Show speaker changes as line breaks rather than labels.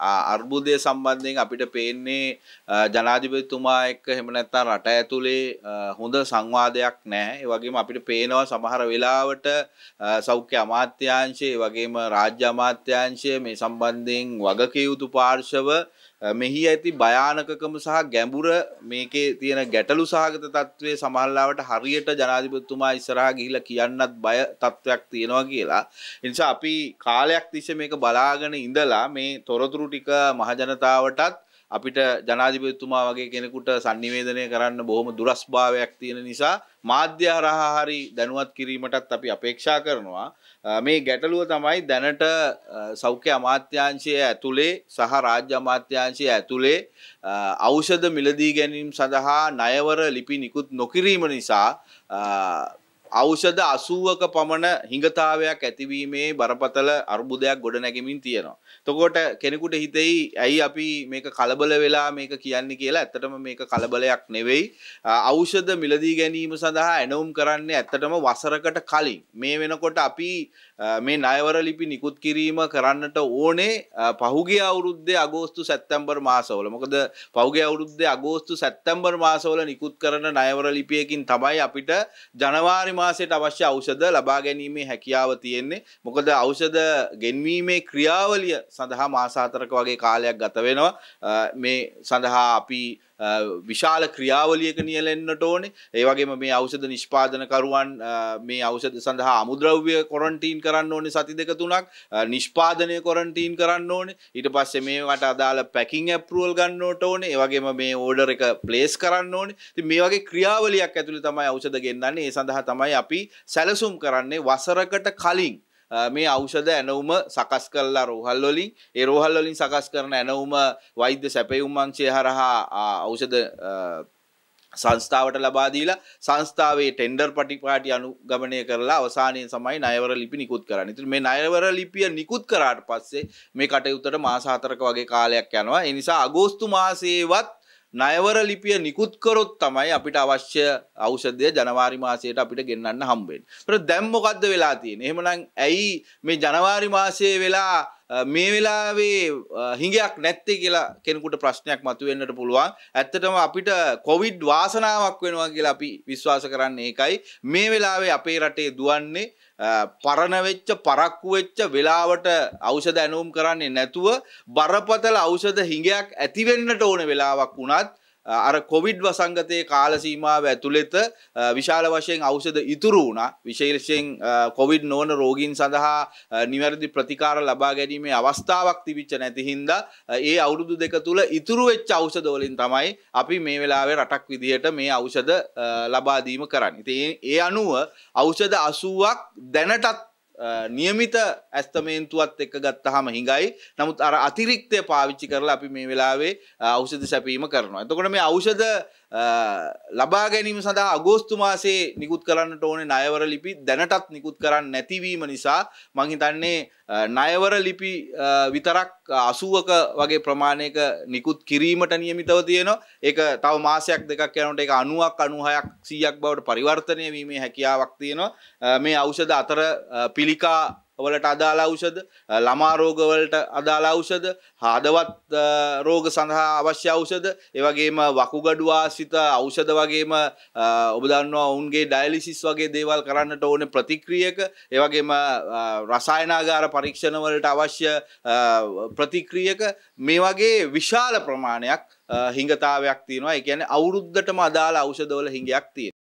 අර්බුදය සම්බන්ධයෙන් අපිට පේන්නේ ජනාධිපතිතුමා එක්ක එහෙම නැත්නම් රට ඇතුලේ හොඳ සංවාදයක් නැහැ. ඒ වගේම අපිට පේනවා සමහර වෙලාවට සෞඛ්‍ය අමාත්‍යාංශය, ඒ වගේම රාජ්‍ය අමාත්‍යාංශය මේ සම්බන්ධයෙන් වගකිය යුතු පාර්ශව මෙහි ඇති භයානකකම සහ ගැඹුර මේකේ තියෙන ගැටලු සහගත තත්ත්වයේ සමහරලාවට හරියට ජනාධිපතිතුමා ඉස්සරහා ගිහිල්ලා කියන්නත් බය තත්ත්වයක් තියෙනවා කියලා. ඒ නිසා අපි කාලයක් තිස්සේ මේක බලාගෙන ඉඳලා මේ තොරතුරු ටික මහජනතාවටත් අපිට ජනාධිපතිතුමා වගේ කෙනෙකුට sannivedanaya කරන්න බොහොම දුරස්භාවයක් තියෙන නිසා මාධ්‍ය හරහා හරි දැනුවත් කිරීමටත් අපි අපේක්ෂා කරනවා. මේ ගැටලුව තමයි දැනට සෞඛ්‍ය අමාත්‍යාංශය ඇතුලේ සහ රාජ්‍ය අමාත්‍යාංශය ඇතුලේ ඖෂධ මිලදී ගැනීම සඳහා ණයවර ලිපි නිකුත් නොකිරීම නිසා ඖෂධ 80ක පමණ හිඟතාවයක් ඇතිවීමේ බරපතල අර්බුදයක් ගොඩනැගෙමින් තියෙනවා. එතකොට කෙනෙකුට හිතෙයි ඇයි අපි මේක කලබල වෙලා මේක කියන්නේ කියලා. ඇත්තටම මේක කලබලයක් නෙවෙයි. ඖෂධ මිලදී ගැනීම සඳහා ඇනවුම් කරන්නේ ඇත්තටම වසරකට කලින්. මේ වෙනකොට අපි මේ ණයවර ලිපි නිකුත් කිරීම කරන්නට ඕනේ පහුගිය අවුරුද්දේ අගෝස්තු සැප්තැම්බර් මාසවල. මොකද පහුගිය අවුරුද්දේ අගෝස්තු සැප්තැම්බර් මාසවල නිකුත් කරන ණයවර ලිපියකින් තමයි අපිට ජනවාරි මාසයට අවශ්‍ය ඖෂධ ලබා ගැනීමේ හැකියාව තියෙන්නේ. මොකද ඖෂධ ගෙන්වීමේ ක්‍රියාවලිය සඳහා මාස හතරක වගේ කාලයක් ගත වෙනවා. මේ සඳහා අපි විශාල ක්‍රියාවලියක නියැලෙන්නට ඕනේ. ඒ වගේම මේ ඖෂධ නිෂ්පාදනකරුවන් මේ ඖෂධ සඳහා අමුද්‍රව්‍ය කොරන්ටීන් කරන්න ඕනේ සති දෙක තුනක්. නිෂ්පාදනය කොරන්ටීන් කරන්න ඕනේ. ඊට පස්සේ මේවට අදාළ පැකින් ඇප්රූවල් ගන්නවට ඕනේ. ඒ වගේම මේ ඕඩර් එක ප්ලේස් කරන්න ඕනේ. ඉතින් මේ වගේ ක්‍රියාවලියක් ඇතුළේ තමයි ඖෂධ ගෙන්නන්නේ. ඒ සඳහා තමයි අපි සැලසුම් කරන්නේ වසරකට කලින් මේ ඖෂධ ඇනවුම සකස් කරලා රෝහල් වලින් ඒ රෝහල් වලින් සකස් කරන ඇනවුම වෛද්‍ය සැපයුම් අංශය හරහා ඖෂධ සංස්ථාවට ලබා දීලා සංස්ථාවේ ටෙන්ඩර් පටිපාටි අනුගමනය කරලා අවසානයේ සමයි ණයවර ලිපි නිකුත් කරන්නේ. ඉතින් මේ ණයවර ලිපිය නිකුත් කරාට පස්සේ මේ කටයුත්තට මාස 4ක වගේ කාලයක් යනවා. ඒ නිසා අගෝස්තු මාසයේවත් ණයවර ලිපිය නිකුත් කරොත් තමයි අපිට අවශ්‍ය ඖෂධය ජනවාරි මාසයට අපිට ගෙන්නන්න හම්බ වෙන්නේ. ඒතර දැන් මොකද්ද වෙලා තියෙන්නේ? එහෙමනම් ඇයි මේ ජනවාරි මාසයේ වෙලා මේ වෙලාවේ හිඟයක් නැත්තේ කියලා කෙනෙකුට ප්‍රශ්නයක් මතුවෙන්නට පුළුවන්. ඇත්තටම අපිට කොවිඩ් වාසනාවක් වෙනවා කියලා අපි විශ්වාස කරන්නේ ඒකයි. මේ වෙලාවේ අපේ රටේ දුවන්නේ පරණ වෙච්ච පරක්කු වෙච්ච වෙලාවට ඖෂධ ඇනුම් කරන්නේ නැතුව බරපතල ඖෂධ හිඟයක් ඇති වෙන්නට ඕන වෙලාවක් වුණත් අර කොවිඩ් වසංගතයේ කාල සීමාව ඇතුළත විශාල වශයෙන් ඖෂධ ඉතුරු වුණා විශේෂයෙන් කොවිඩ් නොවන රෝගීන් සඳහා නිවැරදි ප්‍රතිකාර ලබා ගැනීමේ අවස්ථාවක් තිබිච්ච නැති හින්දා ඒ අවුරුදු දෙක තුල ඉතුරු වෙච්ච ඖෂධ වලින් තමයි අපි මේ වෙලාවේ රටක් විදිහට මේ ඖෂධ ලබා දීම කරන්නේ. ඉතින් ඒ අනුව ඖෂධ 80ක් දැනටත් නියමිත ඇස්තමේන්තුවත් එක්ක ගත්තහම හිඟයි. නමුත් අර අතිරික්තය පාවිච්චි කරලා අපි මේ වෙලාවේ ඖෂධ සැපීම කරනවා. එතකොට මේ ඖෂධ ලබා ගැනීම සඳහා අගෝස්තු මාසයේ නිකුත් කරන්නට ඕනේ ණයවර ලිපි දැනටත් නිකුත් කරන්න නැතිවීම නිසා මං හිතන්නේ ණයවර ලිපි විතරක් 80ක වගේ ප්‍රමාණයක නිකුත් කිරීමට නියමිතව තියෙනවා. ඒක තව මාසයක් දෙකක් යනකොට ඒක 90ක් 96ක් 100ක් බවට පරිවර්තනය වීමේ හැකියාවක් තියෙනවා. මේ ඖෂධ අතර පිළිකා වලට අදාළ ඖෂධ ළමා රෝග වලට අදාළ ඖෂධ හදවත් රෝග සඳහා අවශ්‍ය ඖෂධ ඒ වගේම වකුගඩු ආශ්‍රිත ඖෂධ වගේම ඔබ දන්නවා ඔවුන්ගේ ඩයලිසිස් වගේ දේවල් කරන්නට ඕනේ ප්‍රතික්‍රියක ඒ වගේම රසායනාගාර පරීක්ෂණ වලට අවශ්‍ය ප්‍රතික්‍රියක මේ වගේ විශාල ප්‍රමාණයක් හිඟතාවයක් තියෙනවා. ඒ කියන්නේ අවුරුද්දටම අදාළ ඖෂධවල හිඟයක් තියෙනවා.